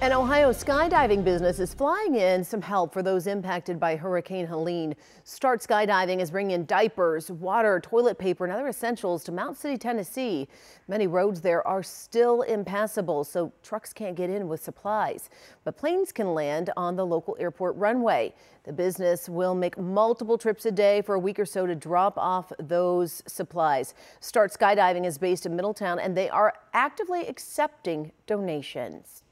An Ohio skydiving business is flying in some help for those impacted by Hurricane Helene. Start Skydiving is bringing in diapers, water, toilet paper, and other essentials to Mountain City, Tennessee. Many roads there are still impassable, so trucks can't get in with supplies. But planes can land on the local airport runway. The business will make multiple trips a day for a week or so to drop off those supplies. Start Skydiving is based in Middletown, and they are actively accepting donations.